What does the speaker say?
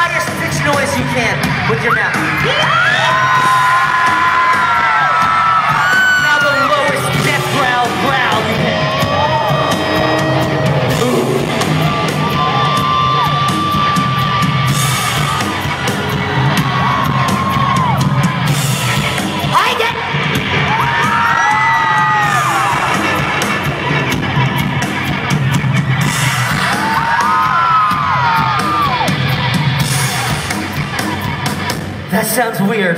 high as fictional as you can with your mouth. That sounds weird.